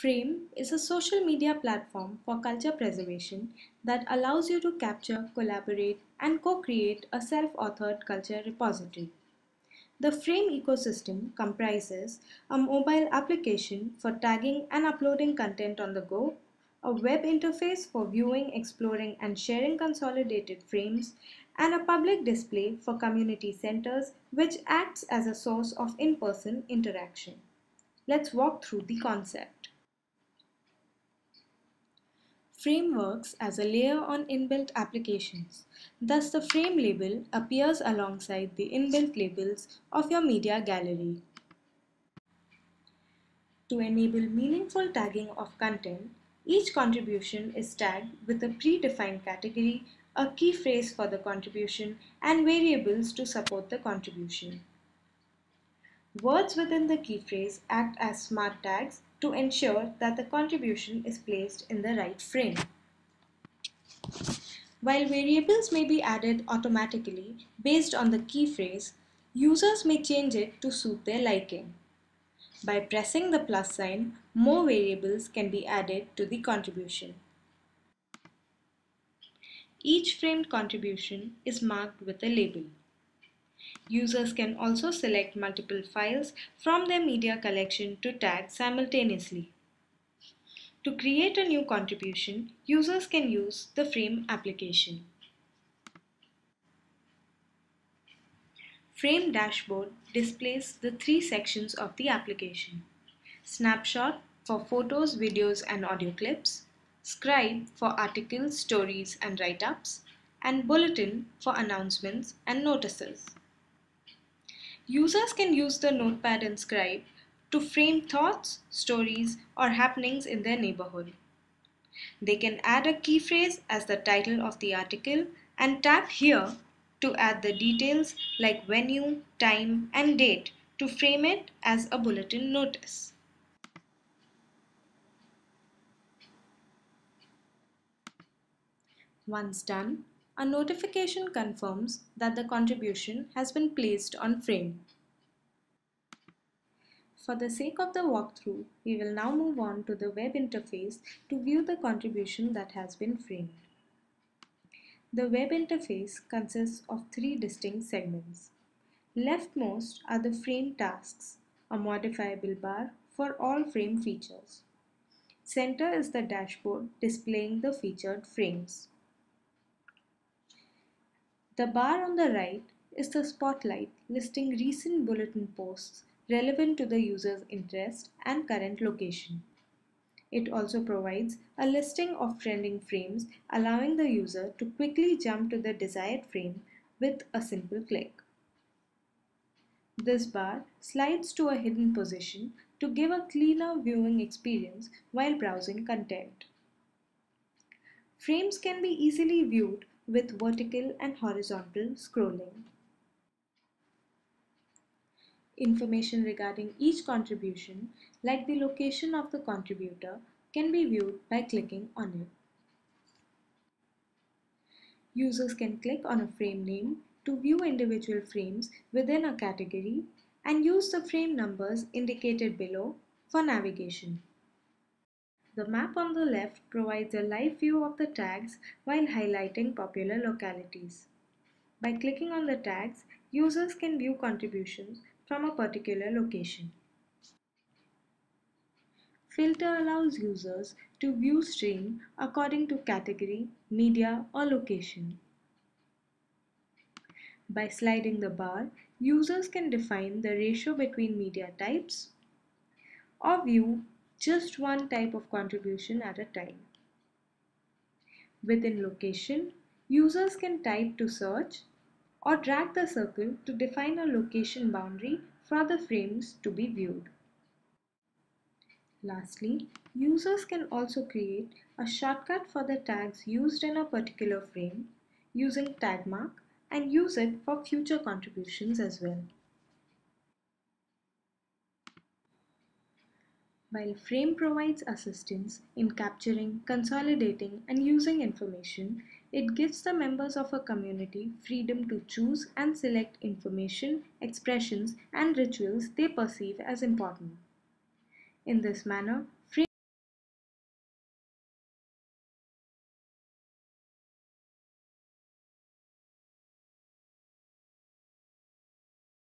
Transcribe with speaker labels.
Speaker 1: Frame is a social media platform for culture preservation that allows you to capture, collaborate, and co create a self authored culture repository. The Frame ecosystem comprises a mobile application for tagging and uploading content on the go, a web interface for viewing, exploring, and sharing consolidated frames, and a public display for community centers, which acts as a source of in person interaction. Let's walk through the concept. Frame works as a layer on inbuilt applications. Thus, the frame label appears alongside the inbuilt labels of your media gallery. To enable meaningful tagging of content, each contribution is tagged with a predefined category, a key phrase for the contribution, and variables to support the contribution. Words within the key phrase act as smart tags to ensure that the contribution is placed in the right frame. While variables may be added automatically based on the key phrase, users may change it to suit their liking. By pressing the plus sign, more variables can be added to the contribution. Each framed contribution is marked with a label. Users can also select multiple files from their media collection to tag simultaneously. To create a new contribution, users can use the Frame application. Frame dashboard displays the three sections of the application. Snapshot for photos, videos and audio clips, Scribe for articles, stories and write-ups, and Bulletin for announcements and notices. Users can use the notepad and scribe to frame thoughts, stories, or happenings in their neighborhood. They can add a key phrase as the title of the article and tap here to add the details like venue, time, and date to frame it as a bulletin notice. Once done, a notification confirms that the contribution has been placed on frame. For the sake of the walkthrough, we will now move on to the web interface to view the contribution that has been framed. The web interface consists of three distinct segments. Leftmost are the frame tasks, a modifiable bar for all frame features. Center is the dashboard displaying the featured frames. The bar on the right is the spotlight listing recent bulletin posts relevant to the user's interest and current location. It also provides a listing of trending frames allowing the user to quickly jump to the desired frame with a simple click. This bar slides to a hidden position to give a cleaner viewing experience while browsing content. Frames can be easily viewed with vertical and horizontal scrolling. Information regarding each contribution, like the location of the contributor, can be viewed by clicking on it. Users can click on a frame name to view individual frames within a category and use the frame numbers indicated below for navigation. The map on the left provides a live view of the tags while highlighting popular localities. By clicking on the tags, users can view contributions from a particular location. Filter allows users to view stream according to category, media or location. By sliding the bar, users can define the ratio between media types or view just one type of contribution at a time. Within location, users can type to search or drag the circle to define a location boundary for the frames to be viewed. Lastly, users can also create a shortcut for the tags used in a particular frame using tag mark and use it for future contributions as well. While Frame provides assistance in capturing, consolidating, and using information, it gives the members of a community freedom to choose and select information, expressions, and rituals they perceive as important. In this manner,